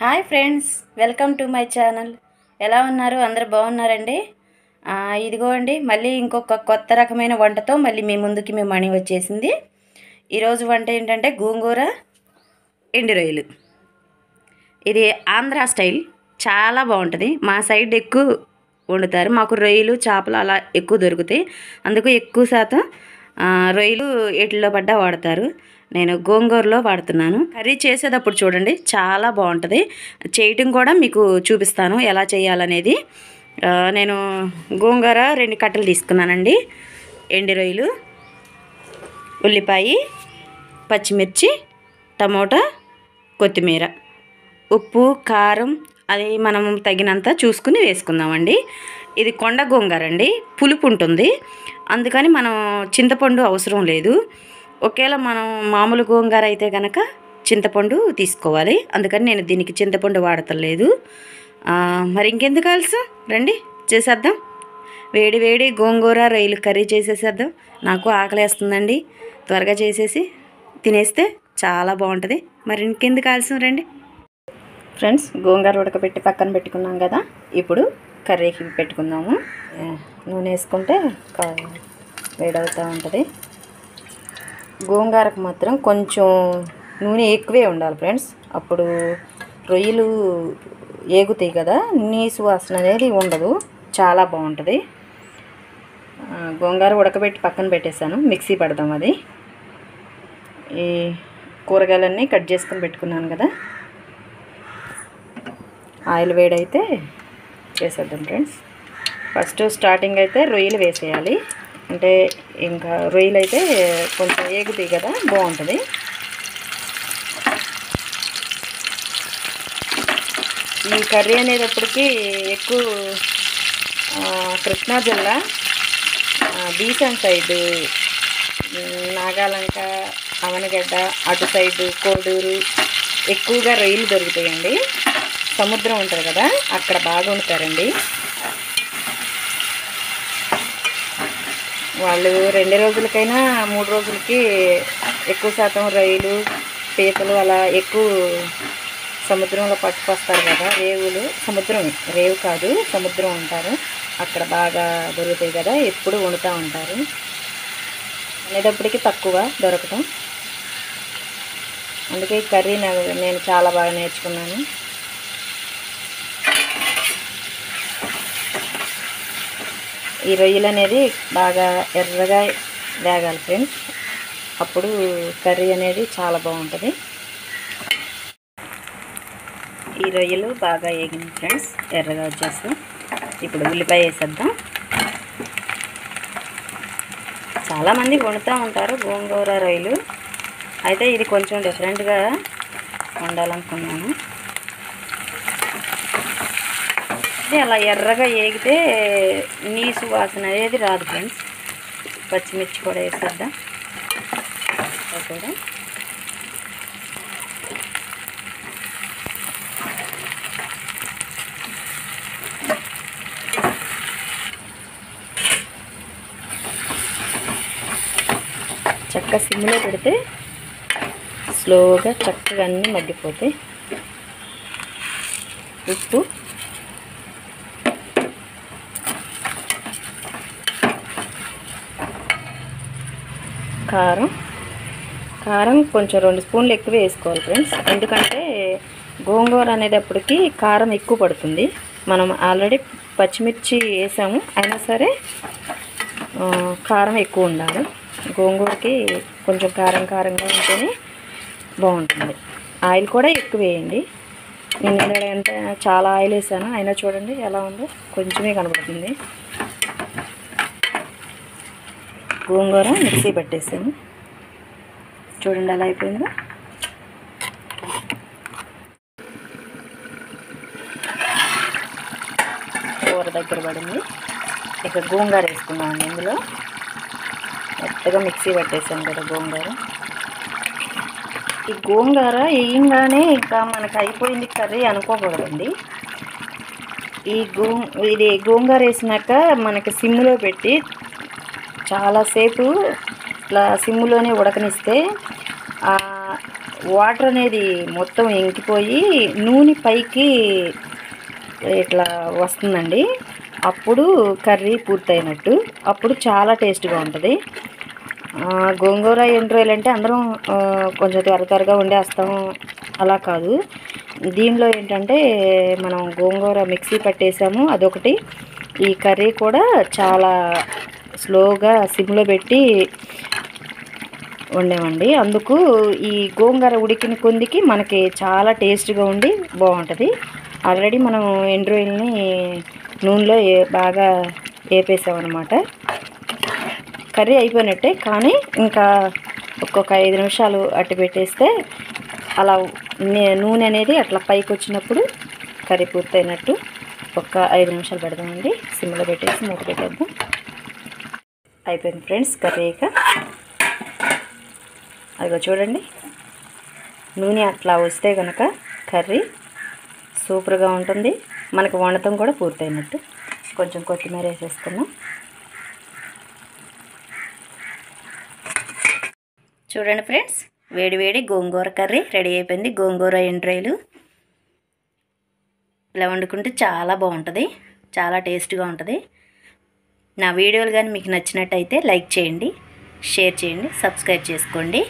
Hi friends welcome to my channel. ఎలా ఉన్నారు? అందరు బాగున్నారండి? ఇదిగో అండి మళ్ళీ ఇంకొక కొత్త రకమైన వంటతో మళ్ళీ మీ ముందుకి మేము మణి వచ్చేసింది. ఈరోజు వంట ఏంటంటే గోంగూర ఎండు రొయ్యలు. ఇది ఆంధ్ర స్టైల్ చాలా బాగుంటుంది. మా సైడ్ ఎక్కువ వండుతారు. మాకు రొయ్యలు చేపలు అలా ఎక్కువ దొరుకుతాయి. అందుకు ఎక్కువ శాతం రొయ్యలు ఎట్లో పడ్డా వాడతారు. నేను గోంగూరలో వాడుతున్నాను. కర్రీ చేసేటప్పుడు చూడండి చాలా బాగుంటుంది. చేయటం కూడా మీకు చూపిస్తాను ఎలా చేయాలనేది. నేను గోంగూర రెండు కట్టలు తీసుకున్నానండి. ఎండి రొయ్యలు ఉల్లిపాయ పచ్చిమిర్చి టమోటా కొత్తిమీర. ఉప్పు కారం అది మనం తగినంత చూసుకుని వేసుకుందామండి. ఇది కొండ గోంగూర అండి పులుపు ఉంటుంది. అందుకని మనం చింతపండు అవసరం లేదు. ఒకేలా మనం మామూలు గోంగూర అయితే కనుక చింతపండు తీసుకోవాలి. అందుకని నేను దీనికి చింతపండు వాడతలేదు మరి ఇంకెందుకు ఆలస్యం? రండి చేసేద్దాం. వేడి వేడి గోంగూర రొయ్యలు కర్రీ చేసేసేద్దాం. నాకు ఆకలేస్తుందండి. త్వరగా చేసేసి తినేస్తే చాలా బాగుంటుంది. మరి ఇంకెందుకు ఆలస్యం? రండి. ఫ్రెండ్స్ గోంగూర ఉడకబెట్టి పక్కన పెట్టుకున్నాం కదా? ఇప్పుడు కర్రీకి పెట్టుకుందాము. నూనె వేసుకుంటే వేడవుతూ ఉంటుంది. గోంగూరకు మాత్రం కొంచెం నూనె ఎక్కువే ఉండాలి ఫ్రెండ్స్. అప్పుడు రొయ్యలు ఏగుతాయి కదా నీసు వాసన అనేది ఉండదు. చాలా బాగుంటుంది. గోంగార గోంగూర ఉడకబెట్టి పక్కన పెట్టేశాను. మిక్సీ పడదాం అది. ఈ కూరగాయలన్నీ కట్ చేసుకొని పెట్టుకున్నాను కదా. ఆయిల్ వేడైతే చేసేద్దాం ఫ్రెండ్స్. ఫస్ట్ స్టార్టింగ్ అయితే రొయ్యలు వేసేయాలి. అంటే ఇంకా రొయ్యలు అయితే కొంచెం ఏగుతాయి కదా బాగుంటుంది. ఈ కర్రీ అనేటప్పటికీ ఎక్కువ కృష్ణా జిల్లా బీసన్ సైడు నాగాలంక అవనగడ్డ అటు సైడు కోడూరు ఎక్కువగా రొయ్యలు దొరుకుతాయండి. సముద్రం ఉంటుంది కదా అక్కడ బాగా ఉంటారండి వాళ్ళు రెండు రోజులకైనా మూడు రోజులకి ఎక్కువ శాతం రొయ్యలు పీతలు అలా ఎక్కువ సముద్రంలో పట్టుకొస్తారు కదా రేవులు. సముద్రం రేవు కాదు సముద్రం ఉంటారు అక్కడ బాగా దొరుకుతాయి కదా ఎప్పుడు వండుతూ ఉంటారు. అనేటప్పటికి తక్కువ దొరకటం. అందుకే ఈ కర్రీ నా- నేను చాలా బాగా నేర్చుకున్నాను. ఈ రొయ్యలు అనేది బాగా ఎర్రగా వేగాలి ఫ్రెండ్స్. అప్పుడు కర్రీ అనేది చాలా బాగుంటుంది. ఈ రొయ్యలు బాగా వేగినాయి ఫ్రెండ్స్. ఎర్రగా వచ్చేస్తాయి ఇప్పుడు ఉల్లిపాయ వేసేద్దాం. చాలామంది వండుతూ ఉంటారు గోంగూర రొయ్యలు. అయితే ఇది కొంచెం డిఫరెంట్గా వండాలనుకున్నాను. ఇది అలా ఎర్రగా ఏగితే నీసు వాసన అనేది రాదు ఫ్రెండ్స్. పచ్చిమిర్చి కూడా వేసేద్దాం. కూడా చక్క సిమ్లో పెడితే స్లోగా చక్కగా అన్నీ మగ్గిపోతాయి. ఉప్పు కారం. కారం కొంచెం రెండు స్పూన్లు ఎక్కువ వేసుకోవాలి ఫ్రెండ్స్. ఎందుకంటే గోంగూర అనేటప్పటికి కారం ఎక్కువ పడుతుంది. మనం ఆల్రెడీ పచ్చిమిర్చి వేసాము. అయినా సరే కారం ఎక్కువ ఉండాలి. గోంగూరకి కొంచెం కారం కారంగా ఉంటేనే బాగుంటుంది. ఆయిల్ కూడా ఎక్కువ వేయండి. నేను ఎంత చాలా ఆయిల్ వేసాను. అయినా చూడండి ఎలా ఉందో. కొంచెమే కనబడుతుంది. గోంగూర మిక్సీ పట్టేసాను. చూడండి అలా అయిపోయిందా? కూర దగ్గర పడింది. ఇక గోంగూర వేసుకున్నాను ఇందులో. మెత్తగా మిక్సీ పట్టేసాను కదా గోంగూర. ఈ గోంగూర వేయంగానే ఇంకా మనకు అయిపోయింది కర్రీ అనుకోకూడదండి. ఈ గో ఇది గోంగూర వేసినాక మనకి సిమ్లో పెట్టి చాలాసేపు ఇట్లా సిమ్లోనే ఉడకనిస్తే వాటర్ అనేది మొత్తం ఇంకిపోయి నూనె పైకి ఇట్లా వస్తుందండి. అప్పుడు కర్రీ పూర్తయినట్టు. అప్పుడు చాలా టేస్ట్గా ఉంటుంది. గోంగూర ఎండ్రోయలు అంటే అందరం కొంచెం త్వర త్వరగా వండేస్తాం. అలా కాదు. దీనిలో ఏంటంటే మనం గోంగూర మిక్సీ పట్టేసాము. అదొకటి. ఈ కర్రీ కూడా చాలా స్లోగా సిమ్లో పెట్టి వండామండి అందుకు ఈ గోంగూర ఉడికిన కొందికి మనకి చాలా టేస్ట్గా ఉండి బాగుంటుంది. ఆల్రెడీ మనం ఎండ్రోయిల్ని నూనెలో బాగా వేపేసామన్నమాట కర్రీ అయిపోయినట్టే కానీ ఇంకా ఒక్కొక్క ఐదు నిమిషాలు అట్టు పెట్టేస్తే అలా నే- నూనె అనేది అట్లా పైకి వచ్చినప్పుడు కర్రీ పూర్తయినట్టు ఒక్క ఐదు నిమిషాలు పెడదామండి సిమ్లో పెట్టేసి మూత పెట్టేద్దాం. అయిపోయింది ఫ్రెండ్స్ కర్రీ ఇక అదిగో చూడండి. నూనె అట్లా వస్తే కనుక కర్రీ సూపర్గా ఉంటుంది. మనకు వండటం కూడా పూర్తయినట్టు. కొంచెం కొత్తిమీర వేసేసుకున్నాం చూడండి ఫ్రెండ్స్ వేడి వేడి గోంగూర కర్రీ రెడీ అయిపోయింది. గోంగూర ఎండ్రాయిలు. ఇలా వండుకుంటే చాలా బాగుంటుంది. చాలా టేస్ట్గా ఉంటుంది. నా వీడియోలు కానీ మీకు నచ్చినట్టయితే లైక్ చేయండి షేర్ చేయండి సబ్స్క్రైబ్ చేసుకోండి.